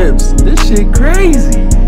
trips. This shit crazy.